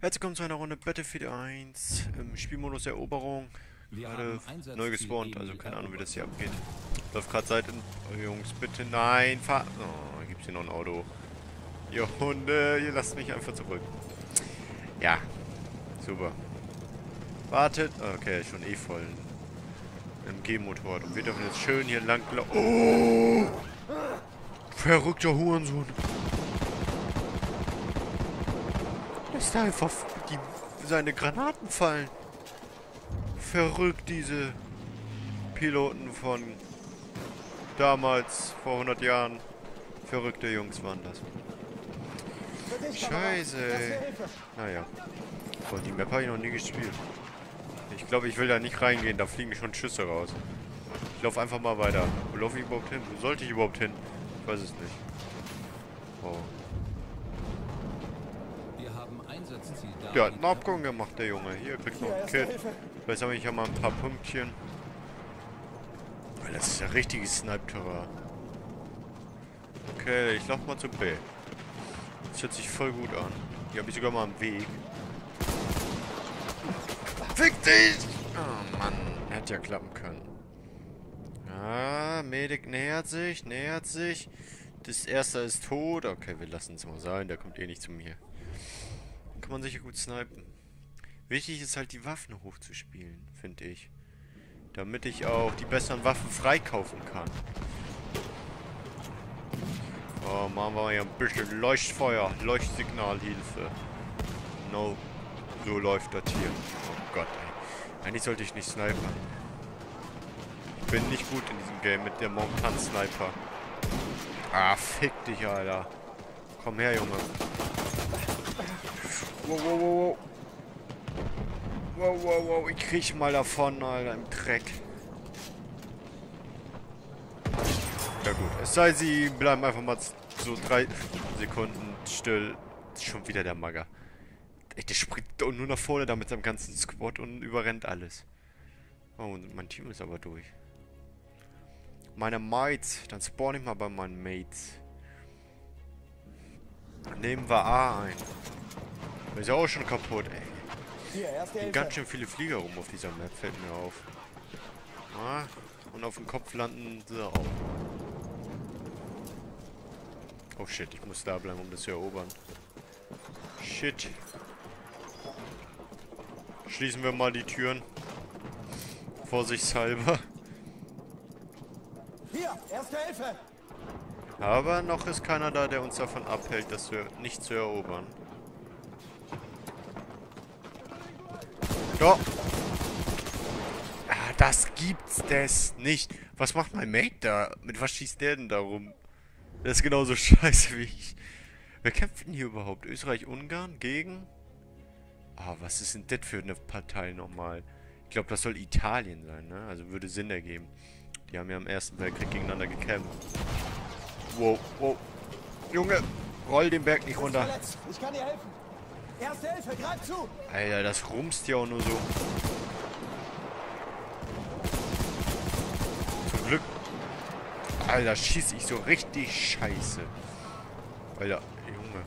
Herzlich willkommen zu einer Runde Battlefield 1 im Spielmodus Eroberung. Gerade neu gespawnt, also keine Ahnung, wie das hier abgeht. Läuft gerade Seiten. Oh, Jungs, bitte nein, fahr. Oh, gibt's hier noch ein Auto. Ihr Hunde, ihr lasst mich einfach zurück. Ja, super. Wartet. Okay, schon eh voll. MG-Motorrad. Und wir dürfen jetzt schön hier lang Oh! Verrückter Hurensohn. Lässt einfach die, seine Granaten fallen. Verrückt, diese Piloten von damals, vor 100 Jahren. Verrückte Jungs waren das. Scheiße. Naja. Und die Map habe ich noch nie gespielt. Ich glaube, ich will da nicht reingehen. Da fliegen schon Schüsse raus. Ich laufe einfach mal weiter. Wo laufe ich überhaupt hin? Wo sollte ich überhaupt hin? Ich weiß es nicht. Oh. Der hat einen Abgang gemacht, der Junge. Hier kriegt noch ein Kit. Vielleicht habe ich ja mal ein paar Pünktchen. Das ist ja richtiges Snipe-Terror. Okay, ich laufe mal zu B. Das hört sich voll gut an. Hier habe ich sogar mal einen Weg. Fick dich! Oh Mann, hätte ja klappen können. Ah, Medic nähert sich, nähert sich. Das erste ist tot. Okay, wir lassen es mal sein. Der kommt eh nicht zu mir. Kann man sicher gut snipen. Wichtig ist halt, die Waffen hochzuspielen, finde ich. Damit ich auch die besseren Waffen freikaufen kann. Oh, machen wir ja ein bisschen Leuchtfeuer, Leuchtsignalhilfe. No, so läuft das hier. Oh Gott, ey. Eigentlich sollte ich nicht snipern. Ich bin nicht gut in diesem Game mit der Montan Sniper. Ah, fick dich, Alter. Komm her, Junge. Wow, wow, wow, wow. Wow, wow, wow. Ich krieg mal davon, Alter, im Dreck. Ja gut, es sei sie bleiben einfach mal so drei Sekunden still. Schon wieder der Magger. Der springt nur nach vorne da mit seinem ganzen Squad und überrennt alles. Oh, mein Team ist aber durch. Meine Mates. Dann spawn ich mal bei meinen Mates. Nehmen wir A ein. Ist ja auch schon kaputt, ey. Hier, ganz schön viele Flieger rum auf dieser Map, fällt mir auf. Ah, und auf dem Kopf landen sie auch. Oh shit, ich muss da bleiben, um das zu erobern. Shit. Schließen wir mal die Türen. Vorsichtshalber. Hier, erste Hilfe! Aber noch ist keiner da, der uns davon abhält, das nicht zu erobern. Ja. Ah, das gibt's das nicht. Was macht mein Mate da? Mit was schießt der denn da rum? Der ist genauso scheiße wie ich. Wer kämpft denn hier überhaupt? Österreich-Ungarn gegen... Ah, was ist denn das für eine Partei nochmal? Ich glaube, das soll Italien sein, ne? Also würde Sinn ergeben. Die haben ja im Ersten Weltkrieg gegeneinander gekämpft. Wow, wow. Junge, roll den Berg nicht runter. Ich kann dir helfen. Erste Hilfe, greif zu! Alter, das rumst ja auch nur so. Zum Glück. Alter, schieß ich so richtig scheiße. Alter, Junge.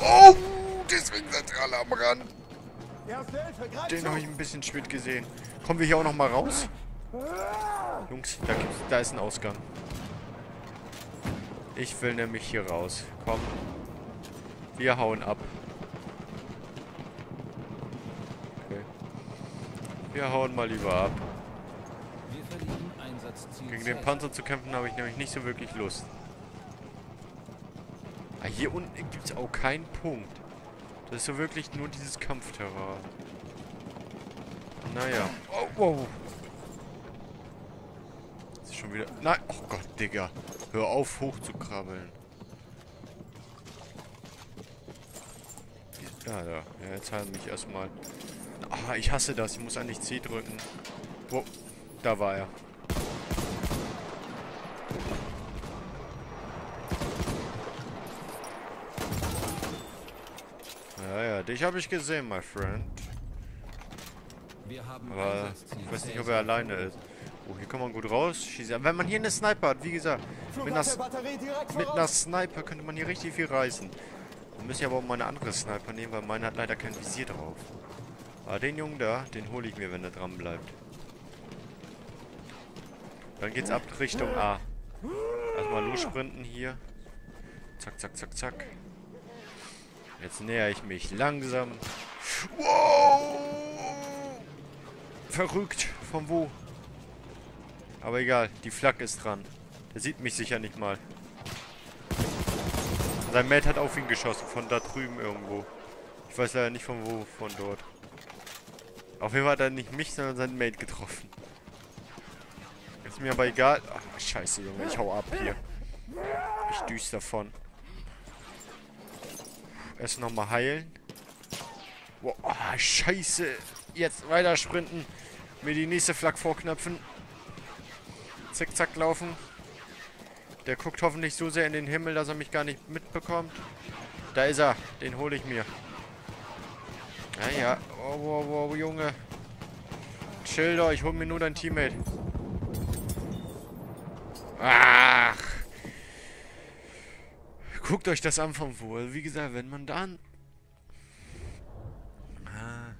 Oh! Deswegen seid ihr alle am Rand. Den habe ich ein bisschen spät gesehen. Kommen wir hier auch noch mal raus? Jungs, da, da ist ein Ausgang. Ich will nämlich hier raus. Komm. Wir hauen ab. Okay. Wir hauen mal lieber ab. Gegen den Panzer zu kämpfen habe ich nämlich nicht so wirklich Lust. Ah, hier unten gibt es auch keinen Punkt. Das ist so wirklich nur dieses Kampfterrain. Naja. Oh, wow. Das ist schon wieder... Nein. Oh Gott, Digga. Hör auf, hoch zu krabbeln. Ja, da. Ja, jetzt halten mich erstmal. Ah, ich hasse das. Ich muss eigentlich C drücken. Wo? Da war er. Ja, ja, dich habe ich gesehen, my friend. Aber ich weiß nicht, ob er alleine ist. Oh, hier kann man gut raus. Schießen. Wenn man hier eine Sniper hat, wie gesagt, mit einer, mit einer Sniper könnte man hier richtig viel reißen. Dann müssen ich aber auch mal eine andere Sniper nehmen, weil meine hat leider kein Visier drauf. Aber den Jungen da, den hole ich mir, wenn er dran bleibt. Dann geht's ab Richtung A. Erstmal lossprinten hier. Zack, zack, zack, zack. Jetzt näher ich mich langsam. Wow! Verrückt. Von wo? Aber egal, die Flak ist dran. Der sieht mich sicher nicht mal. Sein Mate hat auf ihn geschossen, von da drüben irgendwo. Ich weiß leider nicht von wo, von dort. Auf jeden Fall hat er nicht mich, sondern seinen Mate getroffen. Mir aber egal. Ach, scheiße, Junge, ich hau ab hier. Ich düst davon. Erst nochmal heilen. Boah, oh, scheiße. Jetzt weiter sprinten. Mir die nächste Flak vorknöpfen. Zickzack laufen. Der guckt hoffentlich so sehr in den Himmel, dass er mich gar nicht mitbekommt. Da ist er. Den hole ich mir. Naja. Oh, wow, wow, Junge. Chill doch, ich hole mir nur dein Teammate. Ach. Guckt euch das an vom Wohl. Wie gesagt, wenn man dann... Ah,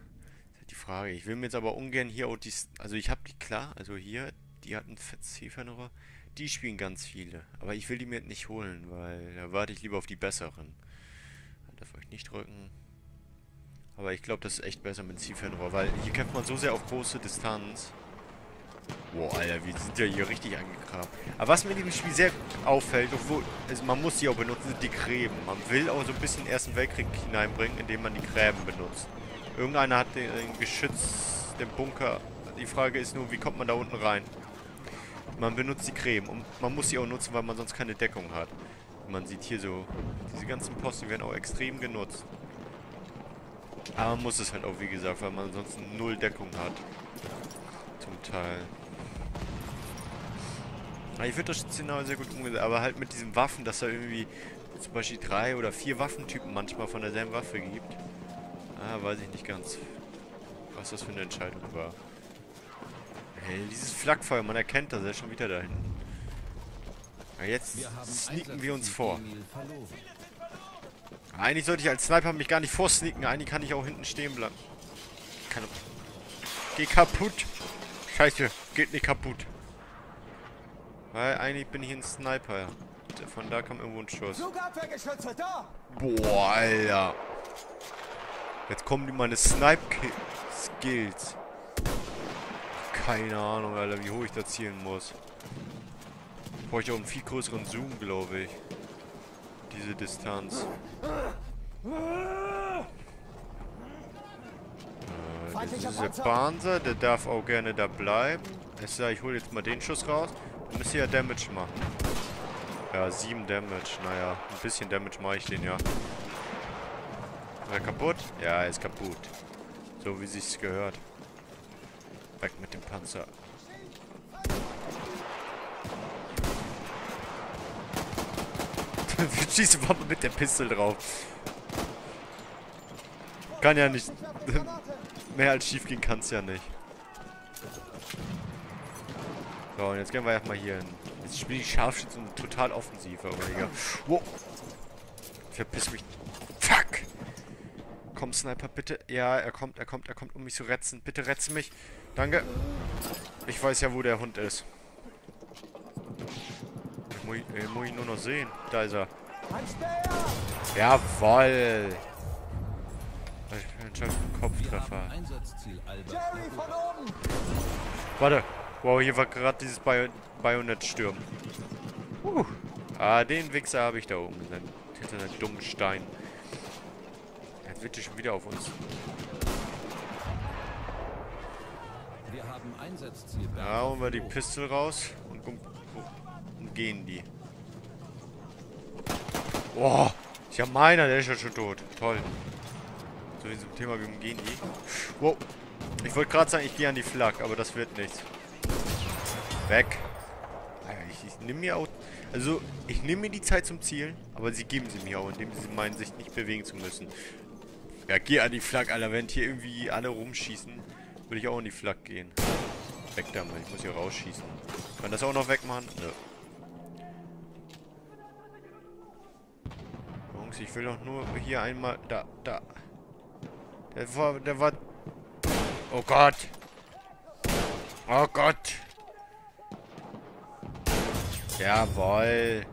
die Frage. Ich will mir jetzt aber ungern hier auch die... Also ich habe die klar. Also hier, die hatten C-Fernrohr. Die spielen ganz viele. Aber ich will die mir nicht holen, weil da warte ich lieber auf die besseren. Darf euch nicht drücken. Aber ich glaube, das ist echt besser mit Zielfernrohr, weil hier kämpft man so sehr auf große Distanz. Boah, Alter, wir sind ja hier richtig angegraben. Aber was mir in diesem Spiel sehr auffällt, obwohl, also man muss sie auch benutzen, sind die Gräben. Man will auch so ein bisschen Ersten Weltkrieg hineinbringen, indem man die Gräben benutzt. Irgendeiner hat den, den Geschütz, den Bunker. Die Frage ist nur, wie kommt man da unten rein? Man benutzt die Gräben und man muss sie auch nutzen, weil man sonst keine Deckung hat. Man sieht hier so, diese ganzen Posten werden auch extrem genutzt. Aber man muss es halt auch, wie gesagt, weil man sonst null Deckung hat. Zum Teil. Aber ich finde das Szenario sehr gut umgesetzt, aber halt mit diesen Waffen, dass da irgendwie zum Beispiel drei oder vier Waffentypen manchmal von derselben Waffe gibt. Ah, weiß ich nicht ganz, was das für eine Entscheidung war. Hey, dieses Flakfeuer, man erkennt das, er ist schon wieder da hinten. Ja, jetzt sneaken wir uns vor. Eigentlich sollte ich als Sniper mich gar nicht vorsneaken. Eigentlich kann ich auch hinten stehen bleiben. Kann... Geh kaputt. Scheiße, geht nicht kaputt. Weil eigentlich bin ich ein Sniper. Von da kam irgendwo ein Schuss. Boah, Alter. Jetzt kommen die meine Snipe-Skills. Keine Ahnung, Alter, wie hoch ich da zielen muss. Brauche ich auch einen viel größeren Zoom, glaube ich diese Distanz. Äh, das ist der Panzer, der darf auch gerne da bleiben. Ich sage, ich hole jetzt mal den Schuss raus. Dann müsste ja Damage machen. Ja, 7 Damage. Naja, ein bisschen Damage mache ich den ja. Ist er kaputt? Ja, er ist kaputt. So wie sich's gehört. Weg mit dem Panzer. Schieße Waffe mit der Pistole drauf. Kann ja nicht. Mehr als schief gehen kann es ja nicht. So, und jetzt gehen wir erstmal hier hin. Jetzt spiele ich Scharfschützen total offensiv, aber egal. Wow. Verpiss mich. Fuck! Komm, Sniper, bitte. Ja, er kommt, er kommt, er kommt, um mich zu retzen. Bitte retze mich. Danke. Ich weiß ja, wo der Hund ist. Muss ich, äh, muss ich nur noch sehen. Da ist er. Jawoll. Ich bin schon Kopftreffer. Warte. Wow, hier war gerade dieses Bio Bajonett-Stürmen. Uh. Ah, den Wichser habe ich da oben. Hinter seinem dummen Stein. Jetzt wird er schon wieder auf uns. Ja, holen wir die Pistole raus und umgehen die. Boah, ich habe meiner, der ist ja schon tot. Toll. So wie zum Thema, wir umgehen die. Wow. Ich wollte gerade sagen, ich gehe an die Flak, aber das wird nichts. Weg. Ich, ich nehme mir auch... Also, ich nehme mir die Zeit zum Zielen, aber sie geben sie mir auch, indem sie meinen, sich nicht bewegen zu müssen. Ja, geh an die Flak, Alter. Wenn hier irgendwie alle rumschießen, würde ich auch an die Flak gehen. Weg damit, ich muss hier rausschießen. Kann das auch noch wegmachen? Nö. Jungs, ich will doch nur hier einmal... Da, da. Der war... Der war... Oh Gott. Oh Gott. Jawoll.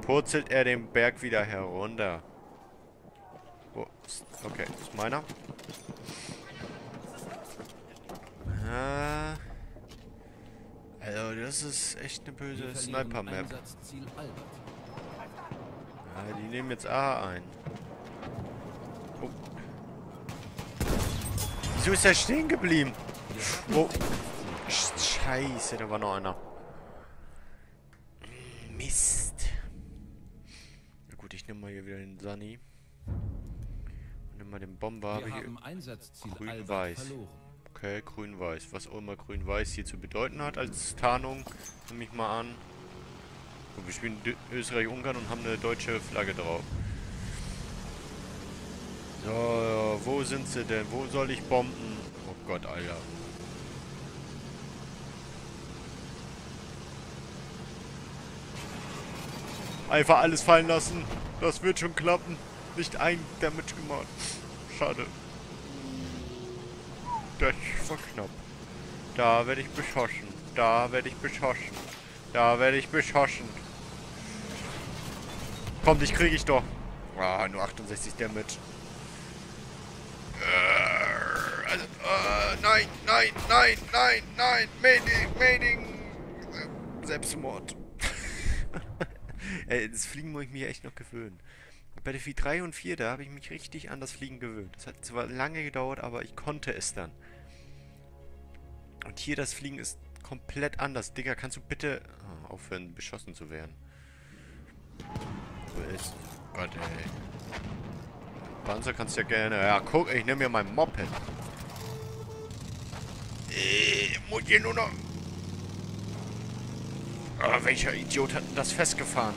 Purzelt er den Berg wieder herunter. Oh, okay, ist meiner. Ah. Also, das ist echt eine böse Sniper-Map. Ja, die nehmen jetzt A ein. Oh. Wieso ist er stehen geblieben? Oh. Scheiße, da war noch einer. Sunny. Und nehme mal den Bomber. Wir haben Einsatzziel grün-weiß. Okay, grün-weiß. Was auch immer grün-weiß hier zu bedeuten hat als Tarnung, nehme ich mal an. Und wir spielen Österreich-Ungarn und haben eine deutsche Flagge drauf. So, wo sind sie denn? Wo soll ich bomben? Oh Gott, Alter. Einfach alles fallen lassen. Das wird schon klappen. Nicht ein Damage gemacht. Schade. Das war knapp. Da werde ich beschossen. Da werde ich beschossen. Da werde ich beschossen. Komm, dich kriege ich doch. Ah, nur 68 Damage. Äh, also, äh, nein, nein, nein, nein, nein. Meding, Meding. Selbstmord. Ey, das Fliegen muss ich mir echt noch gewöhnen. Bei der Battlefield 3 und 4, da habe ich mich richtig an das Fliegen gewöhnt. Das hat zwar lange gedauert, aber ich konnte es dann. Und hier das Fliegen ist komplett anders. Digga, kannst du bitte oh, aufhören, beschossen zu werden? Wo ist... Gott, ey. Panzer kannst du ja gerne... Ja, guck, ich nehme mir mein Moped. Äh, muss hier nur noch... Oh, welcher Idiot hat denn das festgefahren?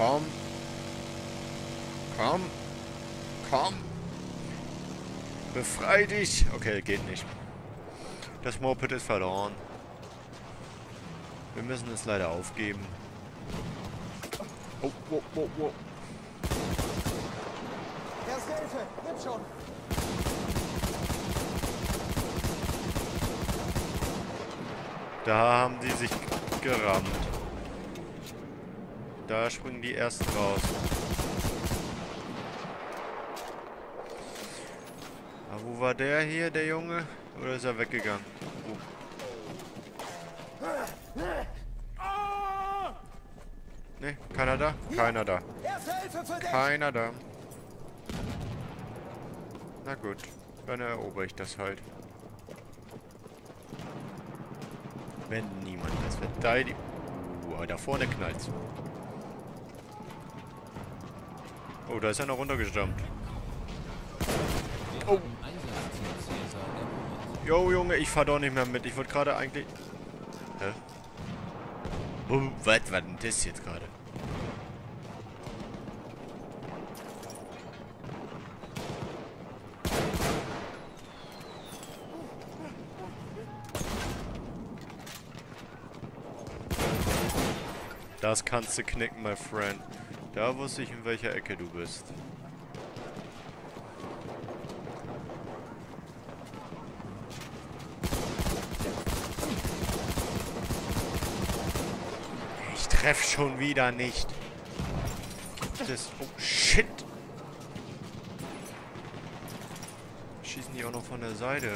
Komm. Komm. Komm. Befrei dich. Okay, geht nicht. Das Moped ist verloren. Wir müssen es leider aufgeben. Oh, oh, oh, oh. Erste Hilfe, nimm schon. Da haben die sich gerammt. Da springen die ersten raus. Aber wo war der hier, der Junge? Oder ist er weggegangen? Oh. Ne, keiner da? Keiner da. Keiner da. Na gut, dann erober ich das halt. Wenn niemand das verteidigt. Uh, da vorne knallt's. Oh, da ist einer runtergejumpt. Oh. Jo, Junge, ich fahr doch nicht mehr mit. Ich wollte gerade eigentlich... Hä? Oh, was war denn das jetzt gerade? Das kannst du knicken, my friend. Da wusste ich, in welcher Ecke du bist. Ich treffe schon wieder nicht. Das... Oh, shit. Schießen die auch noch von der Seite.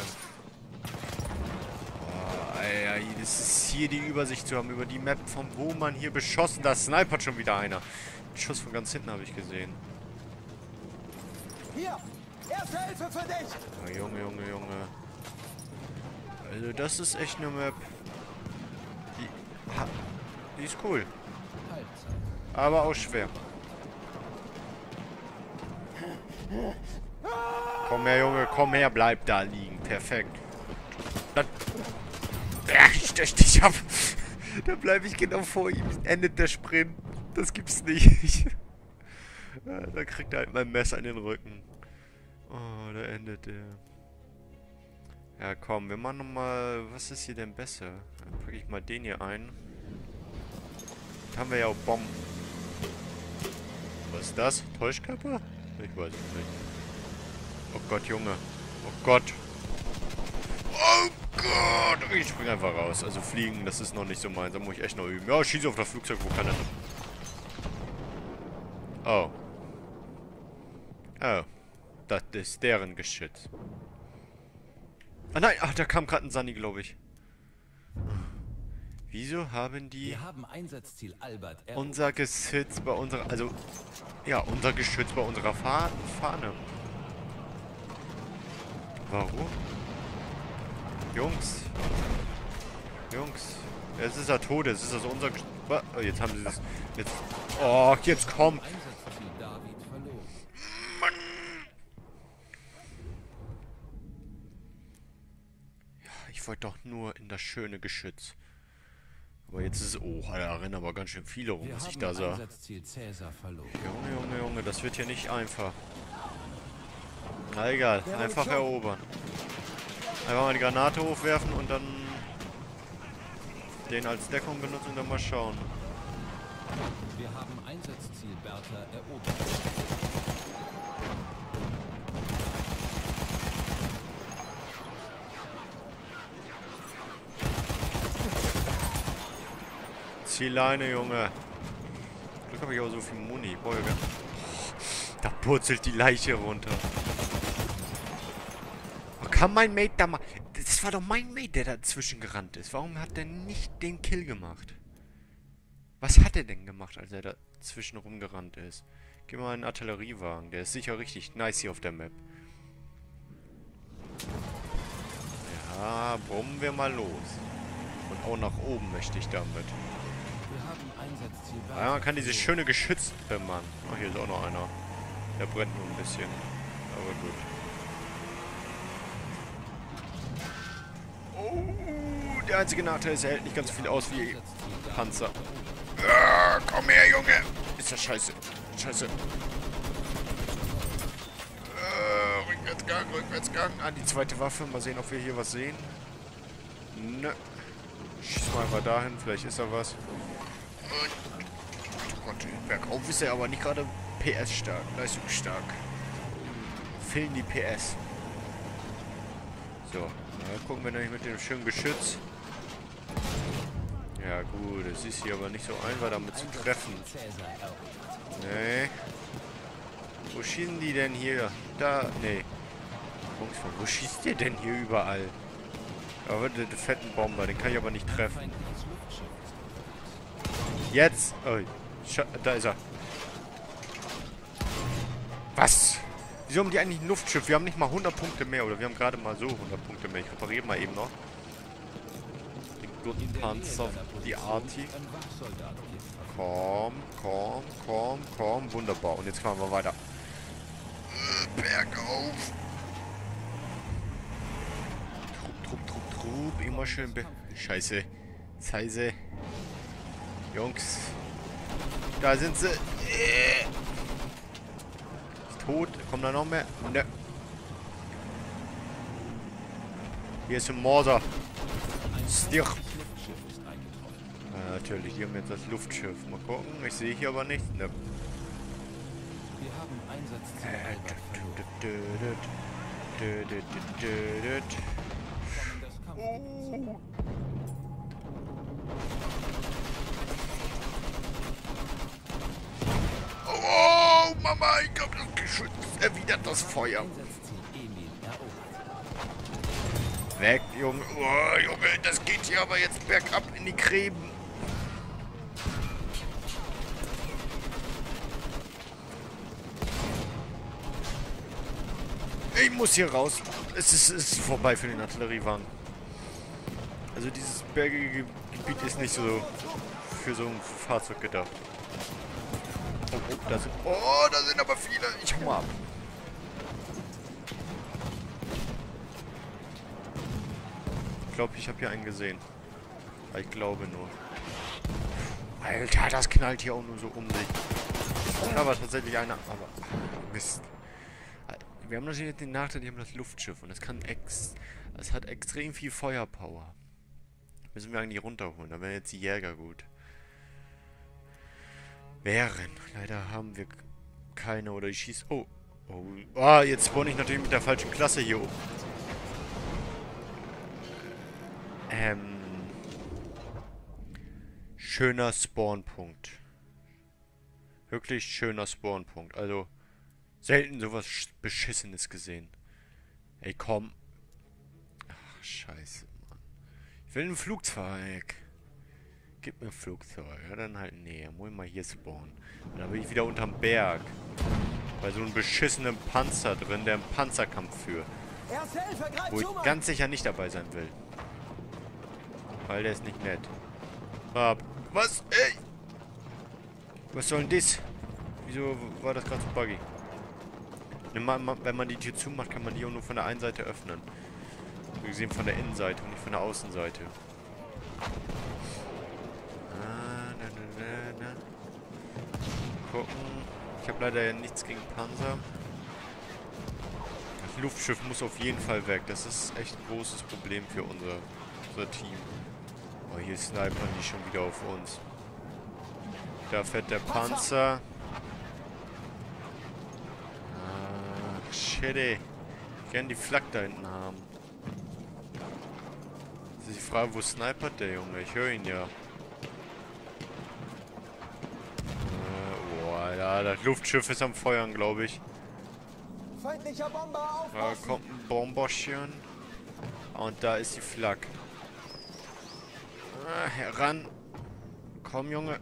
Ey, das ist hier die Übersicht zu haben über die Map, von wo man hier beschossen. Da snipert schon wieder einer. Schuss von ganz hinten habe ich gesehen. Hier! Erste Hilfe für dich! Oh, Junge, Junge, Junge. Also das ist echt eine Map. Die, ha, die ist cool. Aber auch schwer. Komm her, Junge, komm her, bleib da liegen. Perfekt. Dann ja, ich stöch dich ab. da bleibe ich genau vor ihm. Endet der Sprint. Das gibt's nicht. da kriegt er halt mein Messer in den Rücken. Oh, da endet der. Ja, komm, wir machen nochmal... Was ist hier denn besser? Dann packe ich mal den hier ein. Da haben wir ja auch Bomben. Was ist das? Täuschkörper? Ich weiß es nicht. Oh Gott, Junge. Oh Gott. Oh Gott. Ich spring einfach raus. Also fliegen, das ist noch nicht so meins. Da muss ich echt noch üben. Ja, schieße auf das Flugzeug. Wo kann er? Oh. Oh. Das ist deren Geschütz. Ah nein, ach, da kam gerade ein Sunny, glaube ich. Wieso haben die Wir haben Einsatzziel Albert unser Geschütz bei unserer, also, ja, unser Geschütz bei unserer Fa Fahne? Warum? Jungs. Jungs. Jetzt ist er tot, jetzt ist das unser Geschütz. Oh, jetzt haben sie es. Jetzt. Oh, jetzt kommt. Einsatzziel David verloren. Mann. Ja, ich wollte doch nur in das schöne Geschütz. Aber jetzt ist es... Oh, da rennen aber ganz schön viele rum, was ich da sah. Junge, Junge, Junge, das wird hier nicht einfach. Na egal, einfach erobern. Einfach mal die Granate hochwerfen und dann den als Deckung benutzen und dann mal schauen. Wir haben Einsatzziel Bertha erobert. Zieh Leine, Junge. Glück habe ich auch so viel Muni. Junge. Da purzelt die Leiche runter. Oh, kann mein Mate da mal... Das war doch mein Mate, der dazwischen gerannt ist. Warum hat der nicht den Kill gemacht? Was hat er denn gemacht, als er dazwischen rumgerannt ist? Geh mal in einen Artilleriewagen. Der ist sicher richtig nice hier auf der Map. Ja, brummen wir mal los. Und auch nach oben möchte ich damit. Ja, man kann dieses verloren. schöne Geschütz bemannen. Oh, hier ist auch noch einer. Der brennt nur ein bisschen. Aber gut. Oh, der einzige Nachteil ist, er hält nicht ganz so viel aus wie Panzer. Ah, komm her, Junge! Ist das scheiße. Scheiße. Äh, Rückwärtsgang, Rückwärtsgang. Ah, die zweite Waffe. Mal sehen, ob wir hier was sehen. Nö. Schieß mal einfach dahin. Vielleicht ist da was. Und, oh Gott, bergauf ist er aber nicht gerade PS-stark. Leistungsstark. Fehlen die PS. So. Gucken wir nämlich mit dem schönen Geschütz. Ja gut, es ist hier aber nicht so einfach damit zu treffen. Nee. Wo schießen die denn hier? Da, nee. Wo schießt ihr denn hier überall? Aber den, fetten Bomber, den kann ich aber nicht treffen. Jetzt! Oh, da ist er. Was? Wieso haben die eigentlich ein Luftschiff? Wir haben nicht mal 100 Punkte mehr. Oder wir haben gerade mal so 100 Punkte mehr. Ich repariere mal eben noch. Den guten In der Panzer, Nähe seiner die Arti. Komm, komm, komm, komm. Wunderbar. Und jetzt fahren wir weiter. Bergauf. Trupp, trupp, trupp, trupp. Immer schön be... Scheiße. Scheiße. Jungs. Da sind sie. Äh. Ist tot. Kommen da noch mehr? Ne. Hier ist ein. Ein Stirb. Ja, natürlich, die haben jetzt das Luftschiff. Mal gucken. Ich sehe hier aber nichts. Ne. Wir haben Einsatzziel Äh, Albert Das Geschütz erwidert das Feuer. Weg, Junge. Oh, Junge, das geht hier aber jetzt bergab in die Gräben. Ich muss hier raus. Es ist, es ist vorbei für den Artilleriewagen. Also dieses bergige Ge- Gebiet ist nicht so für so ein Fahrzeug gedacht. Oh, oh, da sind, oh, da sind aber viele. Ich hau mal ab. Ich glaube, ich habe hier einen gesehen. Aber Ich glaube nur. Alter, das knallt hier auch nur so um sich. Da war tatsächlich einer, aber Mist. Wir haben natürlich den Nachteil, die haben das Luftschiff und das kann ex... Es hat extrem viel Feuerpower. Müssen wir eigentlich runterholen, da wären jetzt die Jäger gut. Wären. Leider haben wir Keine oder ich schieß... Oh. Oh. Ah, jetzt spawn ich natürlich mit der falschen Klasse hier oben. Ähm. Schöner Spawnpunkt. Wirklich schöner Spawnpunkt. Also, selten sowas Sch- Beschissenes gesehen. Ey, komm. Ach, scheiße, Mann. Ich will ein Flugzeug. Gib mir ein Flugzeug. Ja, dann halt, nee, muss ich mal hier spawnen. Und dann bin ich wieder unterm Berg. Bei so einem beschissenen Panzer drin, der einen Panzerkampf führt. Wo ich ganz sicher nicht dabei sein will. Weil der ist nicht nett. Ah, was? Ey! Was soll denn das? Wieso war das gerade so buggy? Wenn man, man- wenn man die Tür zumacht, kann man die auch nur von der einen Seite öffnen. So gesehen von der Innenseite und nicht von der Außenseite. Ah, na, na, na, na. Gucken. Ich habe leider nichts gegen Panzer. Das Luftschiff muss auf jeden Fall weg. Das ist echt ein großes Problem für unser, unser Team. Oh, hier snipern die schon wieder auf uns. Da fährt der Panzer. Ach, shit, ey. Gern die Flak da hinten haben. Das ist die Frage, wo snipert der Junge? Ich höre ihn ja. Äh, boah, ja, das Luftschiff ist am Feuern, glaube ich. Feindlicher Bomber Da kommt ein Bomberchen. Und da ist die Flak. Ah, heran. Komm, Junge.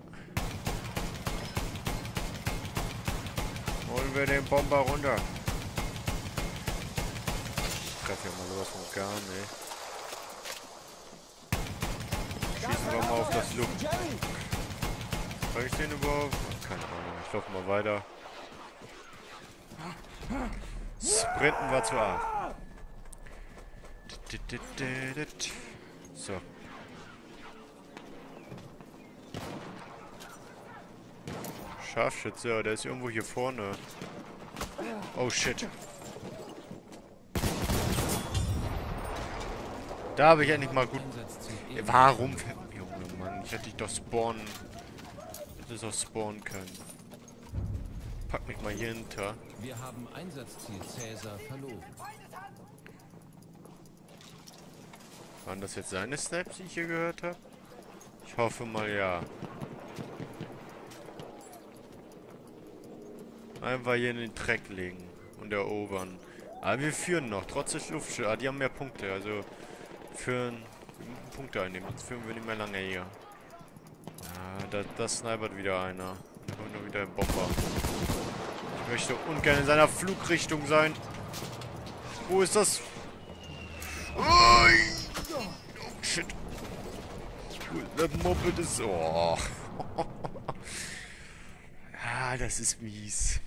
Holen wir den Bomber runter. Ich treffe ja mal sowas von gar nicht. Schießen wir mal auf das Luft. Kann ich den überhaupt? Keine Ahnung. Laufe mal weiter. Sprinten war zu arg. So. Scharfschütze, der ist irgendwo hier vorne. Oh shit. Da habe ich endlich mal gut. Warum? Junge Mann, ich hätte dich doch spawnen. Hätte es doch spawnen können. Pack mich mal hier hinter. Wir haben Einsatzziel Cäsar verloren. Waren das jetzt seine Snaps, die ich hier gehört habe? Ich hoffe mal ja. Einfach hier in den Dreck legen und erobern. Aber wir führen noch, trotz des Luftschiffs. Ah, die haben mehr Punkte, also führen wir müssen Punkte einnehmen, sonst führen wir nicht mehr lange hier. Ah, da, das snipert wieder einer. Noch wieder ein Bomber. Ich möchte ungern in seiner Flugrichtung sein. Wo ist das? Oh, shit. Das Moped ist... Oh. ah, das ist mies.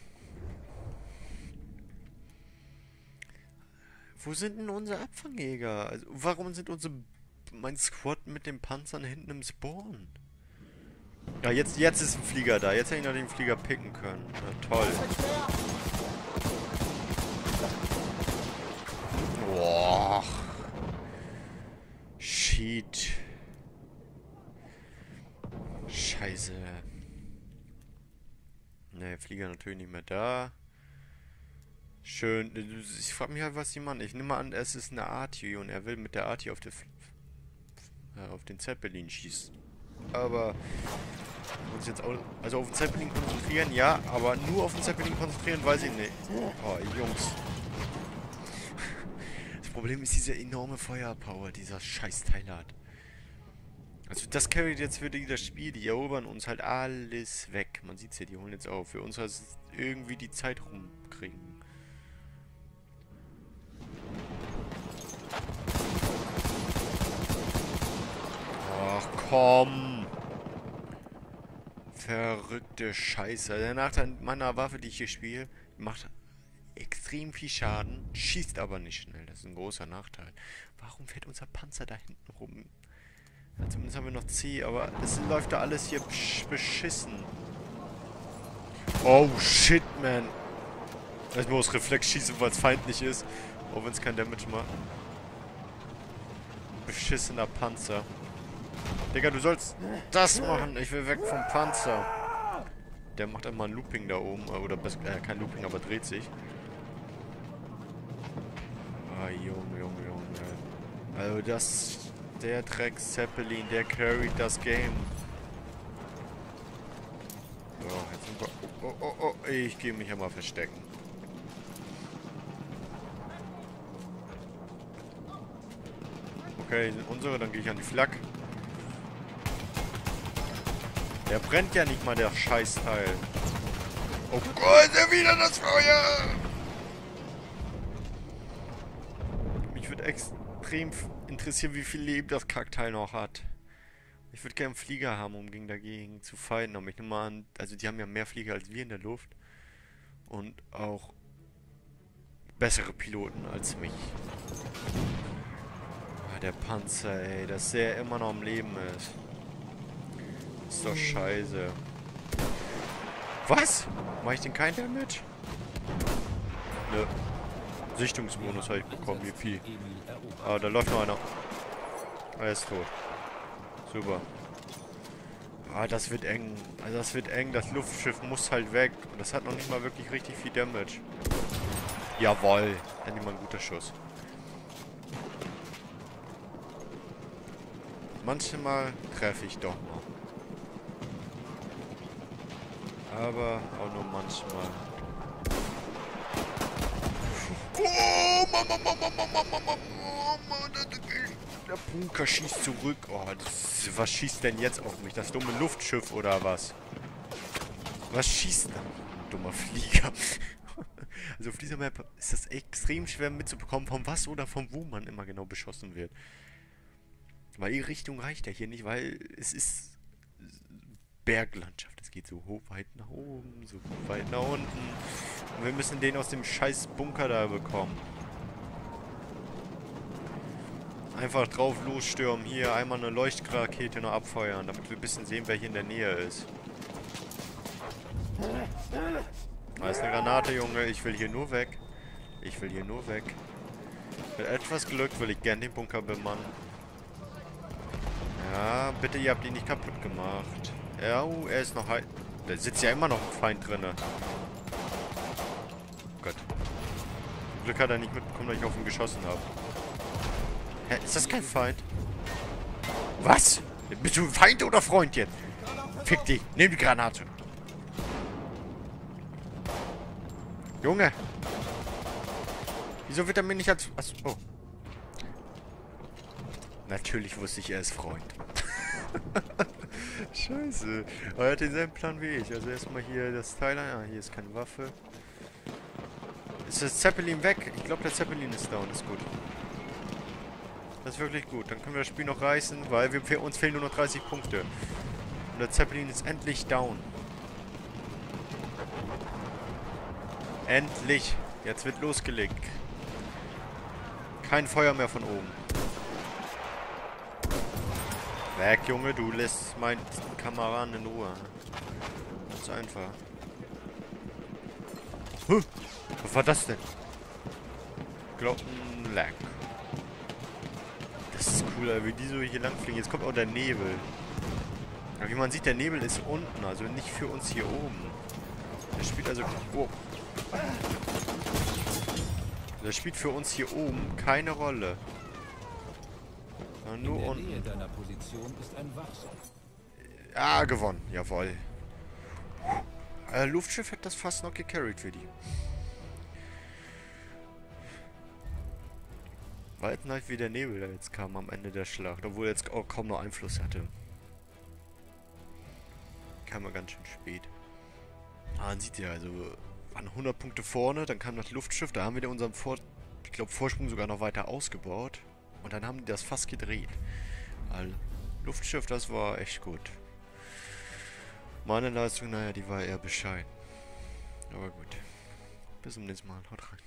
Wo sind denn unsere Abfangjäger? Also, warum sind unsere... Mein Squad mit den Panzern hinten im Spawn? Ja, jetzt, jetzt ist ein Flieger da. Jetzt hätte ich noch den Flieger picken können. Na, toll. Boah. Shit. Scheiße. Ne, Flieger natürlich nicht mehr da. Schön. Ich frage mich halt, was die machen. Ich nehme mal an, es ist eine Arti und er will mit der Arti auf, äh, auf den Zeppelin schießen. Aber uns jetzt auch, also auf den Zeppelin konzentrieren, ja, aber nur auf den Zeppelin konzentrieren, weiß ich nicht. Oh, Jungs. Das Problem ist diese enorme Feuerpower, dieser Scheißteil hat. Also das carryt jetzt für das Spiel, die erobern uns halt alles weg. Man sieht's ja, die holen jetzt auf. Für uns heißt es irgendwie die Zeit rumkriegen. Ach komm. Verrückte Scheiße. Der Nachteil meiner Waffe, die ich hier spiele, macht extrem viel Schaden, schießt aber nicht schnell. Das ist ein großer Nachteil. Warum fährt unser Panzer da hinten rum? Ja, zumindest haben wir noch C, aber es läuft da alles hier besch beschissen. Oh shit, man. Ich muss Reflex schießen, weil es feindlich ist. Auch wenn es kein Damage macht. Beschissener Panzer. Digga, du sollst das machen. Ich will weg vom Panzer. Der macht einmal ein Looping da oben. äh, Oder bes- äh, kein Looping, aber dreht sich. Ah, Junge, Junge, Junge. Also das... Der Dreck Zeppelin, der carried das Game. So, jetzt sind wir... Oh, oh, oh, oh. Ich gehe mich ja mal verstecken. Okay, sind unsere, dann gehe ich an die Flak. Der brennt ja nicht mal, der Scheißteil. Oh Gott, er wieder das Feuer! Mich würde extrem interessieren, wie viel Leben das Kackteil noch hat. Ich würde gerne einen Flieger haben, um gegen dagegen zu fighten. Aber ich nehme mal an, also die haben ja mehr Flieger als wir in der Luft. Und auch bessere Piloten als mich. Ah, der Panzer, ey, dass der immer noch am Leben ist. Ist doch scheiße. Was? Mach ich denn kein Damage? Nö. Sichtungsbonus habe ich bekommen, wie viel. Ah, da läuft noch einer. Er ist tot. Super. Ah, das wird eng. Also das wird eng. Das Luftschiff muss halt weg. Und das hat noch nicht mal wirklich richtig viel Damage. Jawoll. Endlich mal ein guter Schuss. Manchmal treffe ich doch noch. Aber auch nur manchmal. Der Bunker schießt zurück. Oh, das, was schießt denn jetzt auf mich? Das dumme Luftschiff oder was? Was schießt da? Dummer Flieger. Also auf dieser Map ist das extrem schwer mitzubekommen, von was oder von wo man immer genau beschossen wird. Weil die Richtung reicht ja hier nicht, weil es ist Berglandschaft. Es geht so hoch, weit nach oben, so weit nach unten. Und wir müssen den aus dem scheiß Bunker da bekommen. Einfach drauf losstürmen. Hier einmal eine Leuchtrakete noch abfeuern, damit wir ein bisschen sehen, wer hier in der Nähe ist. Da ist eine Granate, Junge. Ich will hier nur weg. Ich will hier nur weg. Mit etwas Glück will ich gern den Bunker bemannen. Ja, bitte, ihr habt ihn nicht kaputt gemacht. Ja, uh, er ist noch heil. Da sitzt ja immer noch ein Feind drinne. Gott. Zum Glück hat er nicht mitbekommen, dass ich auf ihn geschossen habe. Hä, ist das kein Feind? Was? Bist du Feind oder Freund jetzt? Fick dich, nimm die Granate. Junge. Wieso wird er mir nicht als... Achso, oh. Natürlich wusste ich, er ist Freund. Scheiße. Aber er hat denselben Plan wie ich. Also erstmal hier das Teil. Ah, hier ist keine Waffe. Ist das Zeppelin weg? Ich glaube, der Zeppelin ist down. Ist gut. Das ist wirklich gut. Dann können wir das Spiel noch reißen, weil wir, uns fehlen nur noch 30 Punkte. Und der Zeppelin ist endlich down. Endlich. Jetzt wird losgelegt. Kein Feuer mehr von oben. Weg, Junge, du lässt meinen Kameraden in Ruhe. Ganz einfach. Huh, was war das denn? Glockenlack. Das ist cool, Alter, wie die so hier lang fliegen. Jetzt kommt auch der Nebel. Aber wie man sieht, der Nebel ist unten, also nicht für uns hier oben. Der spielt also... Oh. Der spielt für uns hier oben keine Rolle. In nur der unten. Nähe deiner Position ist ein Wachsam. Ah, gewonnen. Jawoll. Äh, Luftschiff hat das fast noch gecarried für die. Weiten halt wie der Nebel, der jetzt kam am Ende der Schlacht, obwohl er jetzt auch kaum noch Einfluss hatte. Kam ja ganz schön spät. Ah, man sieht ja, also waren 100 Punkte vorne, dann kam das Luftschiff, da haben wir unseren Vor ich glaube, Vorsprung sogar noch weiter ausgebaut. Und dann haben die das fast gedreht. Also, Luftschiff, das war echt gut. Meine Leistung, naja, die war eher bescheiden. Aber gut. Bis zum nächsten Mal. Haut rein.